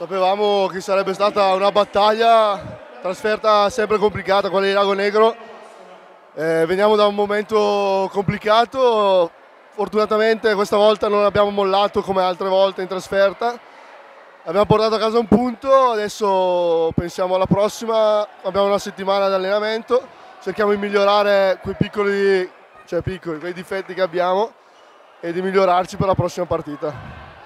Sapevamo che sarebbe stata una battaglia, trasferta sempre complicata, quella di Lago Negro. Eh, veniamo da un momento complicato, fortunatamente questa volta non abbiamo mollato come altre volte in trasferta. Abbiamo portato a casa un punto, adesso pensiamo alla prossima, abbiamo una settimana di allenamento, cerchiamo di migliorare quei piccoli, cioè piccoli, quei difetti che abbiamo e di migliorarci per la prossima partita.